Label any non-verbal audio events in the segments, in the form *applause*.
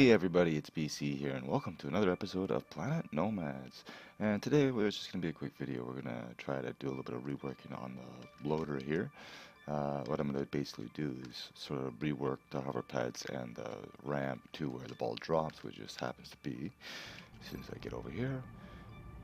Hey everybody, it's BC here, and welcome to another episode of Planet Nomads. And today, it's just going to be a quick video. We're going to try to do a little bit of reworking on the loader here. Uh, what I'm going to basically do is sort of rework the hover pads and the ramp to where the ball drops, which just happens to be, as soon as I get over here,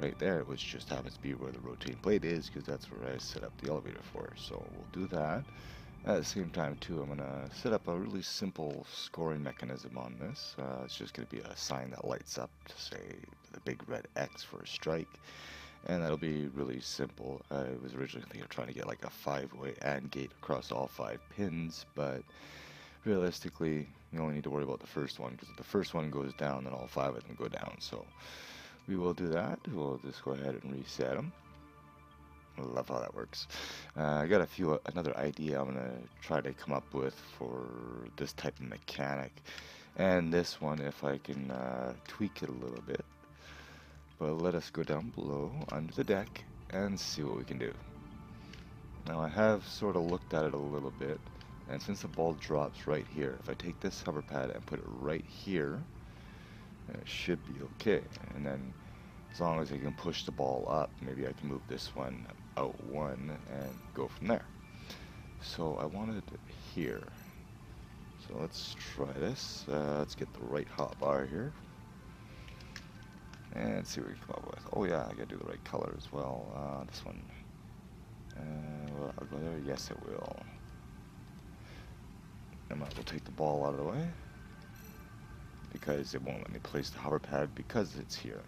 right there, which just happens to be where the rotating plate is, because that's where I set up the elevator for. So we'll do that. At the same time too, I'm going to set up a really simple scoring mechanism on this. Uh, it's just going to be a sign that lights up to say the big red X for a strike. And that'll be really simple. I was originally thinking of trying to get like a five-way AND gate across all five pins, but realistically, you only need to worry about the first one, because if the first one goes down, then all five of them go down. So we will do that. We'll just go ahead and reset them. I love how that works. Uh, I got a few, another idea I'm gonna try to come up with for this type of mechanic, and this one if I can uh, tweak it a little bit. But let us go down below under the deck and see what we can do. Now I have sort of looked at it a little bit, and since the ball drops right here, if I take this hover pad and put it right here, it should be okay. And then as long as I can push the ball up, maybe I can move this one out one and go from there. So I wanted here. So let's try this. Uh, let's get the right hot bar here. And see what we come up with. Oh yeah, I gotta do the right color as well. Uh, this one. Uh? Yes, it will. I might as well take the ball out of the way. Because it won't let me place the hover pad because it's here.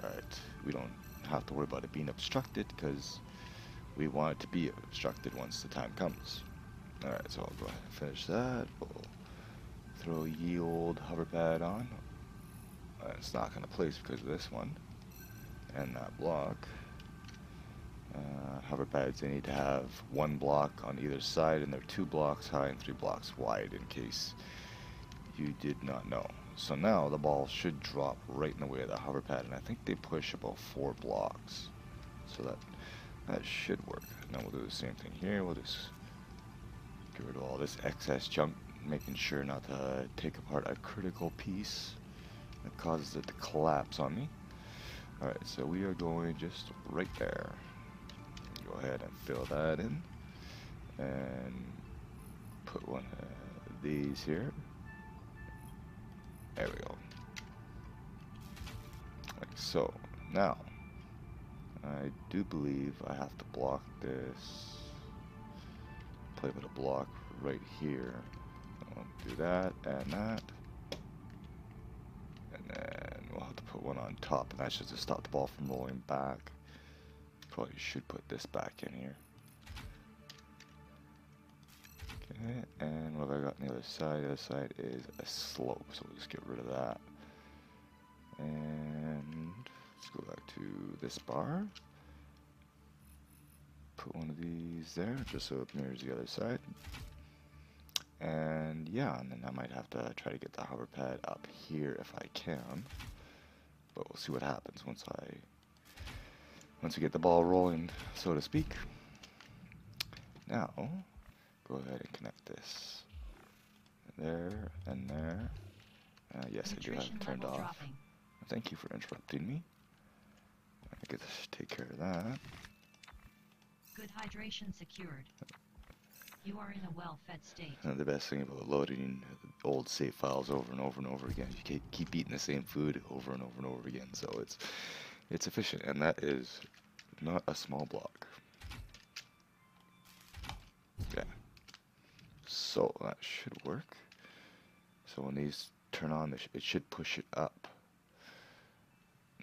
But we don't have to worry about it being obstructed because we want it to be obstructed once the time comes. Alright, so I'll go ahead and finish that. We'll throw yield hover pad on. Uh, it's not going to place because of this one and that block. Uh, hover pads, they need to have one block on either side and they're two blocks high and three blocks wide in case you did not know. So now the ball should drop right in the way of the hover pad, and I think they push about four blocks. So that that should work. Now we'll do the same thing here. We'll just get rid of all this excess junk, making sure not to take apart a critical piece that causes it to collapse on me. Alright, so we are going just right there. Go ahead and fill that in. And put one of these here. There we go. Like so. Now, I do believe I have to block this. Play with a block right here. I'll do that and that. And then we'll have to put one on top, and that's just to stop the ball from rolling back. Probably should put this back in here. Okay, and what have I got on the other side? The other side is a slope, so we'll just get rid of that. And let's go back to this bar. Put one of these there, just so it mirrors the other side. And yeah, and then I might have to try to get the hover pad up here if I can. But we'll see what happens once I once we get the ball rolling, so to speak. Now, go ahead and connect this there and there. Uh, yes, I do have it turned off. Dropping. Thank you for interrupting me. I get to take care of that. Good hydration secured. You are in a well-fed state. Uh, the best thing about loading old save files over and over and over again, you keep eating the same food over and over and over again, so it's it's efficient, and that is not a small block. Yeah. So that should work. So when these turn on, it should push it up.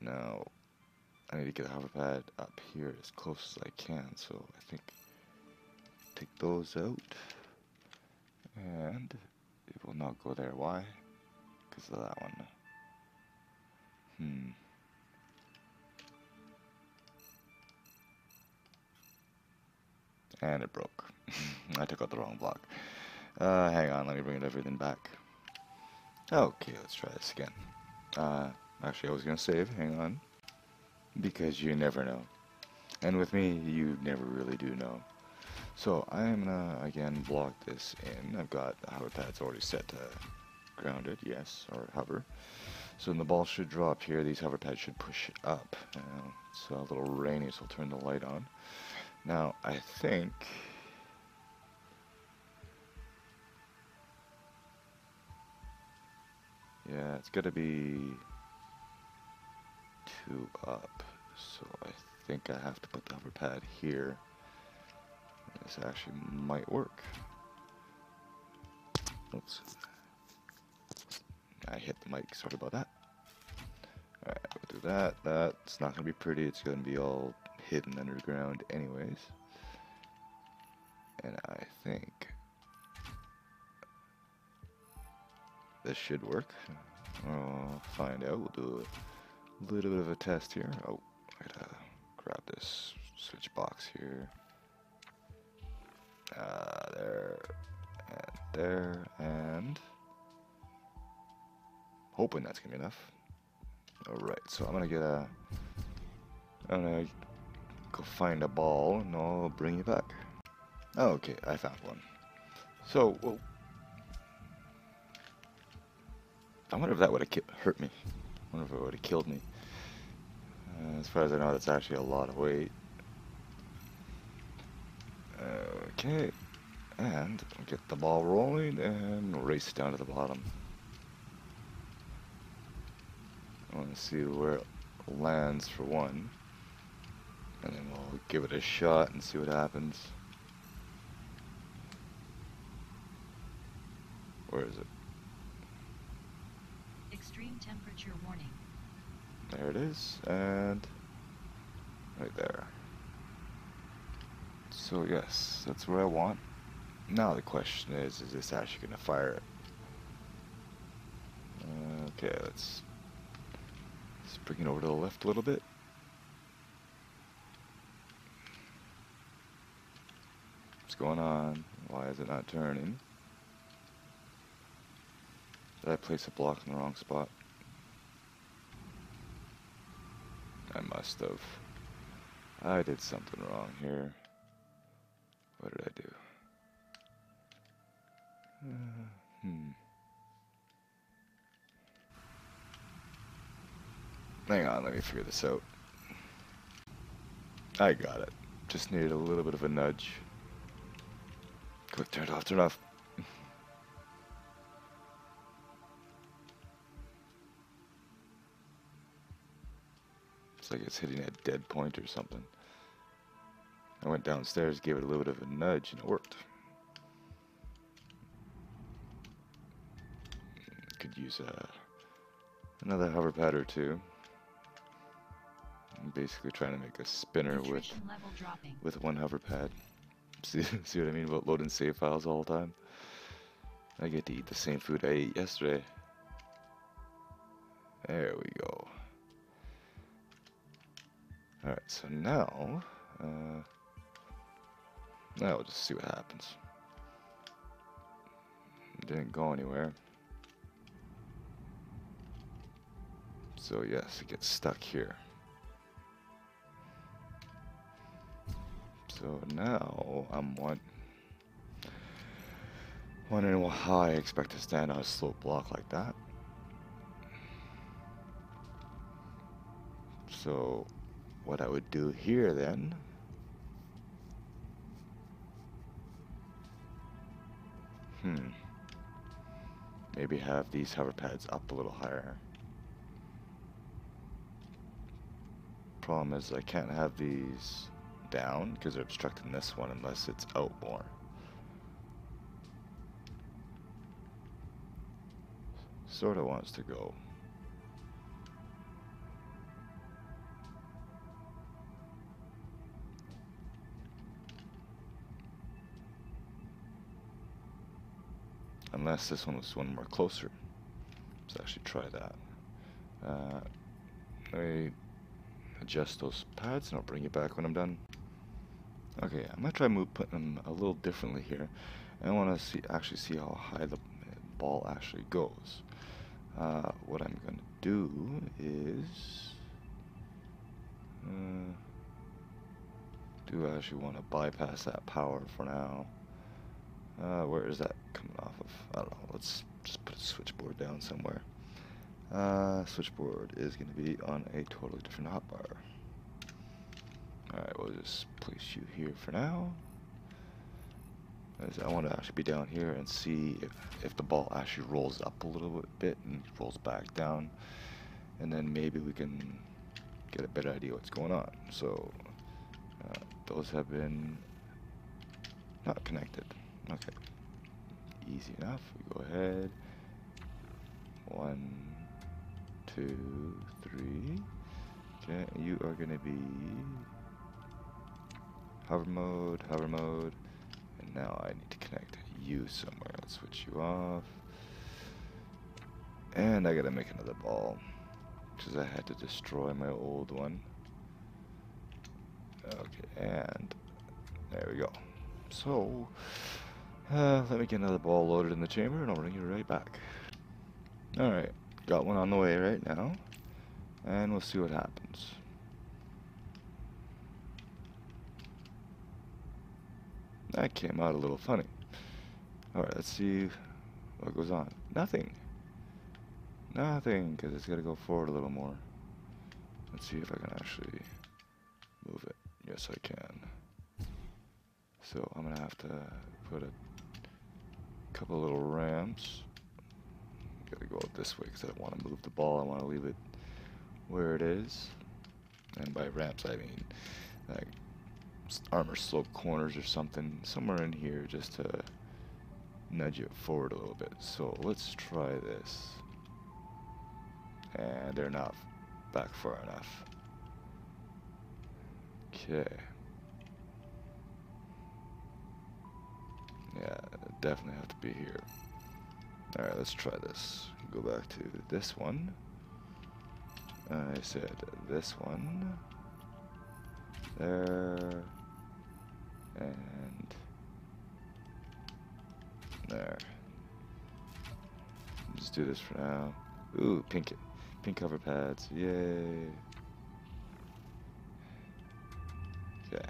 Now, I need to get the hover pad up here as close as I can, so I think take those out, and it will not go there. Why? Because of that one. Hmm. And it broke. *laughs* I took out the wrong block. Uh, hang on, let me bring everything back. Okay, let's try this again. Uh, actually, I was going to save, hang on. Because you never know. And with me, you never really do know. So, I'm going to, again, block this in. I've got the hover pads already set to grounded, yes, or hover. So then the ball should drop here. These hover pads should push up. Uh, it's a little rainy, so I'll turn the light on. Now, I think... Yeah, it's going to be two up. So I think I have to put the hover pad here. This actually might work. Oops. I hit the mic, sorry about that. Alright, we'll do that. That's not going to be pretty, it's going to be all hidden underground anyways. And I think this should work. I'll find out. We'll do a little bit of a test here. Oh, I gotta grab this switch box here. Uh, there, and there, and hoping that's gonna be enough. Alright, so I'm gonna get a, I'm gonna go find a ball and I'll bring you back. Okay, I found one. So, well, I wonder if that would have hurt me. I wonder if it would have killed me. Uh, as far as I know, that's actually a lot of weight. Okay, and get the ball rolling and race down to the bottom. I want to see where it lands for one. And then we'll give it a shot and see what happens. Where is it? Temperature warning. There it is, and right there. So yes, that's what I want. Now the question is, is this actually going to fire it? Okay, let's, let's bring it over to the left a little bit. What's going on? Why is it not turning? Did I place a block in the wrong spot? I must have. I did something wrong here. What did I do? Uh, hmm. Hang on, let me figure this out. I got it. Just needed a little bit of a nudge. Quick, turn it off, turn it off. Like it's hitting a dead point or something. I went downstairs, gave it a little bit of a nudge, and it worked. Could use a, another hover pad or two. I'm basically trying to make a spinner with Nutrition level dropping. with one hover pad. *laughs* See, see what I mean about loading save files all the time? I get to eat the same food I ate yesterday. There we go. Alright, so now, uh, now we'll just see what happens. Didn't go anywhere. So yes, it gets stuck here. So now I'm one, wondering how I expect to stand on a slope block like that. So what I would do here then. Hmm. Maybe have these hover pads up a little higher. Problem is I can't have these down because they're obstructing this one unless it's out more. Sort of wants to go unless this one was one more closer. Let's actually try that. Uh, let me adjust those pads and I'll bring you back when I'm done. Okay, I'm gonna try move putting them a little differently here. And I want to see actually see how high the ball actually goes. Uh, what I'm gonna do is uh, do I actually want to bypass that power for now. Uh, where is that coming off of? I don't know. Let's just put a switchboard down somewhere. Uh, switchboard is going to be on a totally different hotbar. Alright, we'll just place you here for now. I want to actually be down here and see if, if the ball actually rolls up a little bit and rolls back down. And then maybe we can get a better idea what's going on. So, uh, those have been not connected. Okay. Easy enough. We go ahead. One, two, three. Okay, you are to be hover mode, hover mode. And now I need to connect you somewhere. Let's switch you off. And I gotta make another ball. Because I had to destroy my old one. Okay, and there we go. So, uh, let me get another ball loaded in the chamber and I'll bring you right back. Alright, got one on the way right now. And we'll see what happens. That came out a little funny. Alright, let's see what goes on. Nothing. Nothing, because it's got to go forward a little more. Let's see if I can actually move it. Yes, I can. So I'm going to have to put a couple little ramps. Got to go out this way because I don't want to move the ball. I want to leave it where it is. And by ramps, I mean like armor slope corners or something somewhere in here just to nudge it forward a little bit. So let's try this. And they're not back far enough. Okay. Yeah, definitely have to be here. Alright, let's try this. Go back to this one. I said this one. There. And there. Just do this for now. Ooh, pink, pink hover pads. Yay. Okay.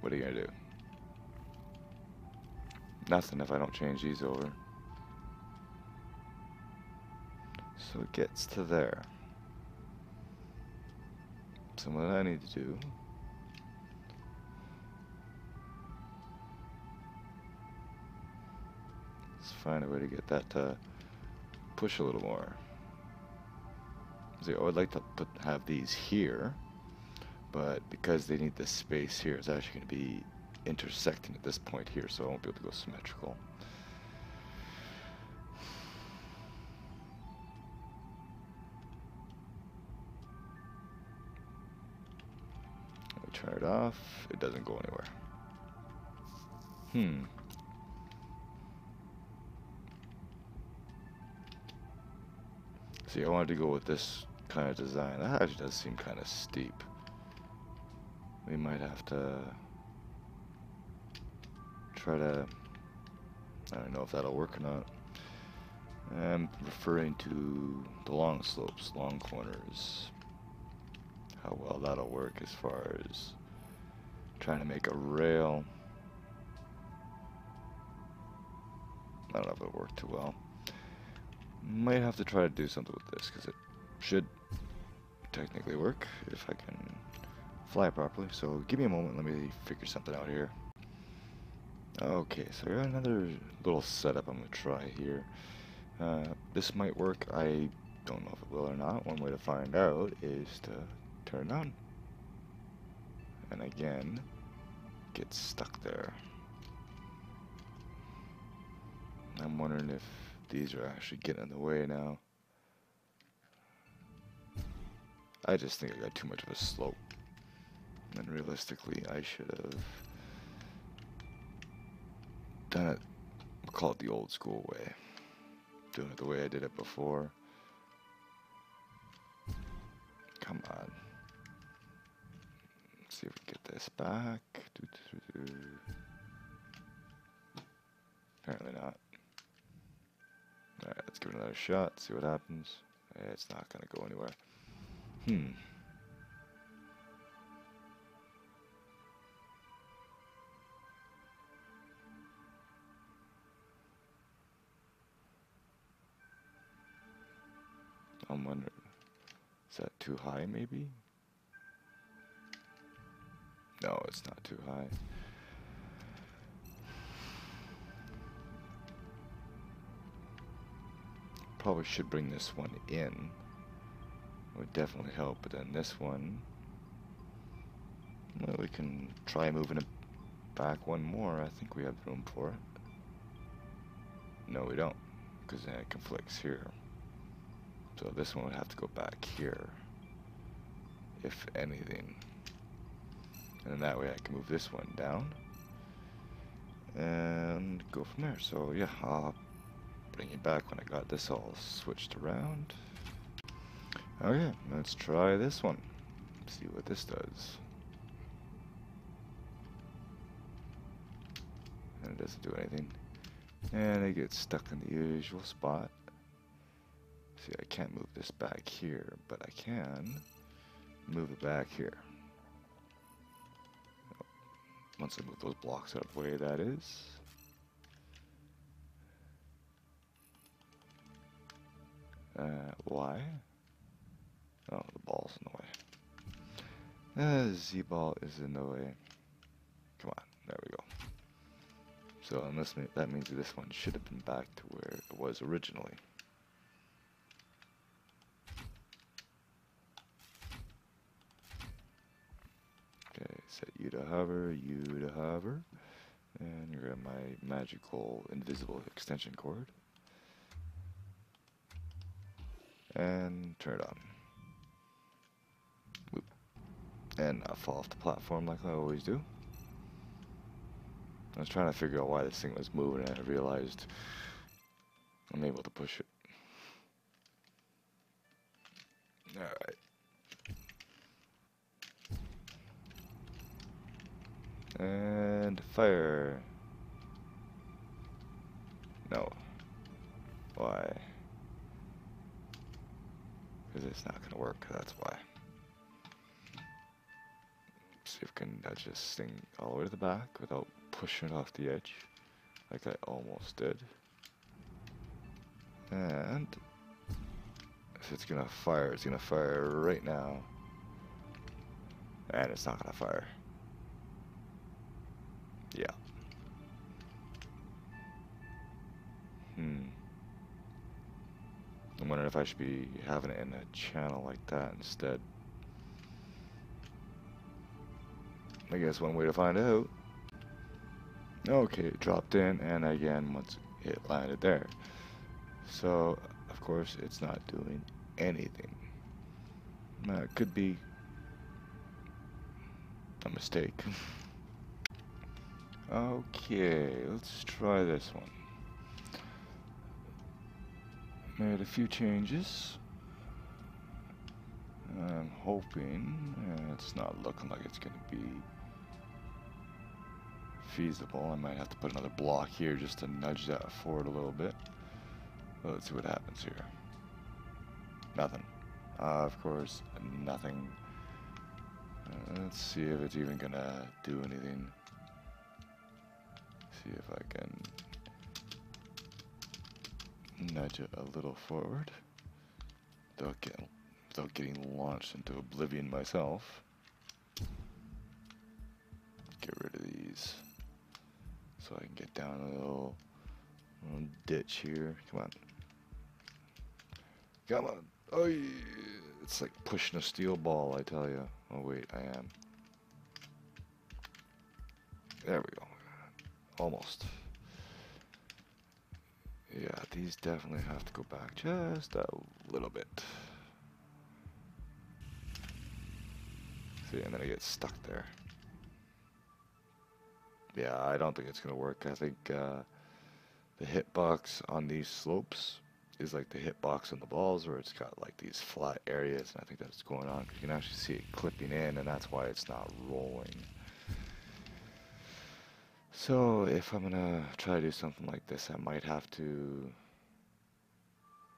What are you gonna do? Nothing if I don't change these over. So it gets to there. So what I need to do is find a way to get that to push a little more. See, I would like to put, have these here, but because they need this space here, it's actually going to be intersecting at this point here, so I won't be able to go symmetrical. Turn it off, it doesn't go anywhere. Hmm. See, I wanted to go with this kind of design. That actually does seem kind of steep. We might have to try to... I don't know if that'll work or not. I'm referring to the long slopes, long corners. How well that'll work as far as trying to make a rail. I don't know if it'll work too well. Might have to try to do something with this because it should technically work if I can fly properly. So give me a moment, let me figure something out here. Okay, so I got another little setup I'm going to try here. Uh, this might work, I don't know if it will or not. One way to find out is to turn it on. And again, get stuck there. I'm wondering if these are actually getting in the way now. I just think I got too much of a slope. And realistically, I should have done it, we'll call it the old school way. Doing it the way I did it before. Come on. Let's see if we get this back. Apparently not. Alright, let's give it another shot, see what happens. It's not gonna go anywhere. Hmm. Is that too high maybe? No, it's not too high. Probably should bring this one in. It Would definitely help, but then this one, well, we can try moving it back one more. I think we have room for it. No, we don't, because then it conflicts here. So this one would have to go back here, if anything. And that way I can move this one down and go from there. So yeah, I'll bring you back when I got this all switched around. Okay, let's try this one. See what this does. And it doesn't do anything. And it gets stuck in the usual spot. See, I can't move this back here, but I can move it back here. Once I move those blocks out of the way, that is. Uh, why? Oh, the ball's in the way. Uh, Z-ball is in the way. Come on, there we go. So unless that means this one should have been back to where it was originally. Okay, set you to hover, you to hover, and you're at my magical invisible extension cord. And turn it on. Whoop. And I fall off the platform like I always do. I was trying to figure out why this thing was moving and I realized I'm able to push it. Alright. And fire. No. Why? Because it's not going to work, that's why. See if I can nudge this all the way to the back without pushing it off the edge. Like I almost did. And if it's going to fire, it's going to fire right now. And it's not going to fire. Yeah. Hmm. I'm wondering if I should be having it in a channel like that instead. I guess one way to find out. Okay, it dropped in, and again, once it landed there. So, of course, it's not doing anything. Now, it could be a mistake. *laughs* okay, let's try this one. Made a few changes. I'm hoping uh, it's not looking like it's going to be feasible. I might have to put another block here just to nudge that forward a little bit. Let's see what happens here. Nothing. Uh, of course, nothing. Uh, let's see if it's even gonna do anything. See if I can nudge it a little forward without getting, without getting launched into oblivion myself. Get rid of these so I can get down a little, little ditch here. Come on. Come on. Oh, it's like pushing a steel ball, I tell you. Oh, wait, I am. There we go. Almost. Yeah, these definitely have to go back just a little bit. See, and then I get stuck there. Yeah, I don't think it's going to work. I think uh, the hitbox on these slopes is like the hitbox on the balls where it's got like these flat areas and I think that's going on. You can actually see it clipping in and that's why it's not rolling. So if I'm gonna try to do something like this I might have to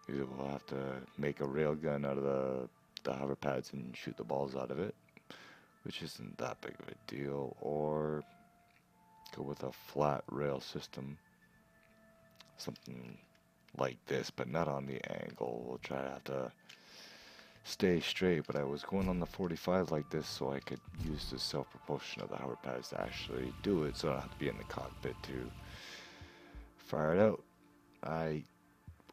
either we'll have to make a railgun out of the, the hover pads and shoot the balls out of it which isn't that big of a deal or go with a flat rail system something like this, but not on the angle. We'll try to have to stay straight, but I was going on the 45 like this so I could use the self-propulsion of the hover pads to actually do it, so I don't have to be in the cockpit to fire it out. I,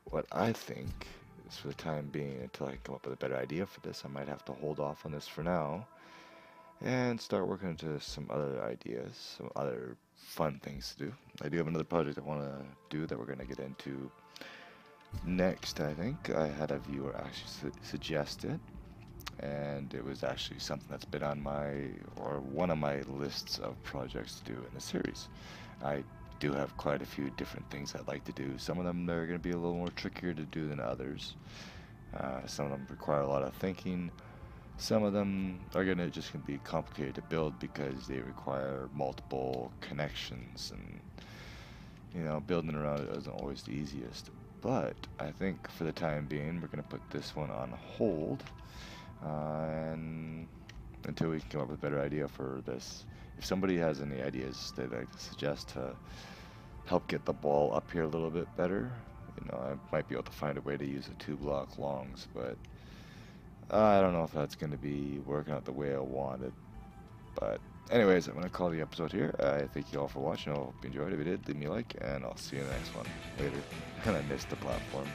what I think is for the time being, until I come up with a better idea for this, I might have to hold off on this for now and start working into some other ideas, some other fun things to do. I do have another project I want to do that we're going to get into next, I think. I had a viewer actually su suggest it, and it was actually something that's been on my, or one of my lists of projects to do in the series. I do have quite a few different things I'd like to do. Some of them are going to be a little more trickier to do than others. Uh, some of them require a lot of thinking. Some of them are gonna just gonna be complicated to build because they require multiple connections and you know building around it isn't always the easiest. But I think for the time being we're gonna put this one on hold uh, and until we can come up with a better idea for this. If somebody has any ideas they'd like to suggest to help get the ball up here a little bit better, you know, I might be able to find a way to use the two block longs, but I don't know if that's going to be working out the way I wanted. But anyways, I'm going to call the episode here. I thank you all for watching. I hope you enjoyed. If you did, leave me a like, and I'll see you in the next one. Later. *laughs* And I missed the platform.